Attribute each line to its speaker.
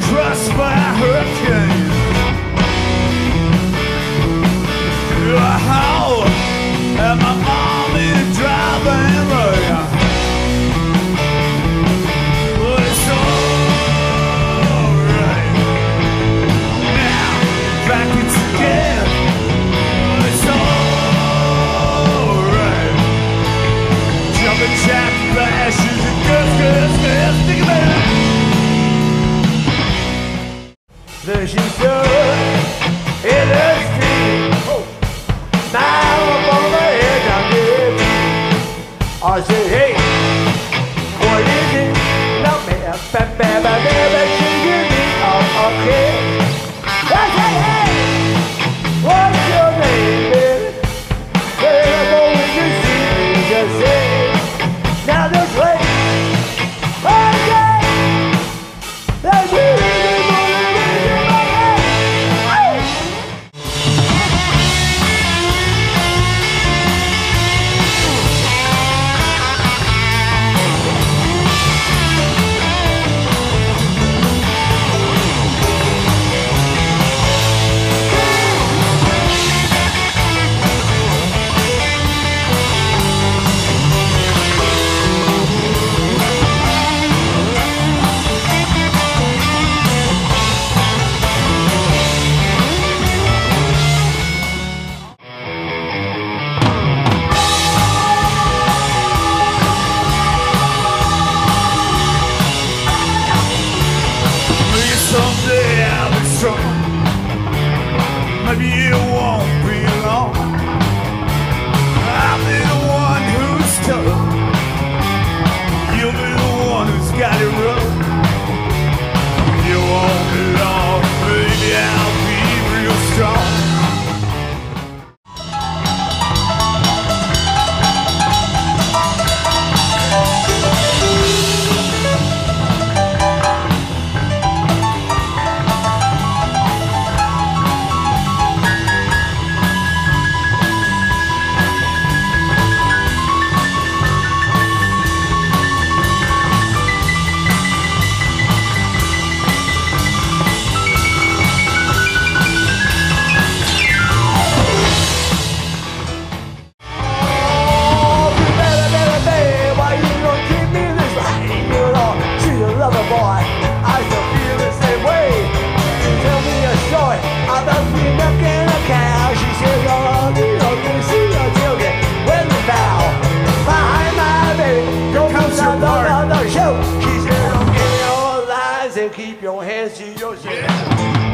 Speaker 1: prosper. She stood in the street. Oh. Now I'm on the edge, I did. I said, hey, what is it? No, man, ba, ba, ba, ba, ba, she give me a, a kiss. I said, hey, what's your name, baby? Well, I'm going to see me, just say.
Speaker 2: Maybe it won't
Speaker 1: and keep your hands to yourself.
Speaker 2: Looking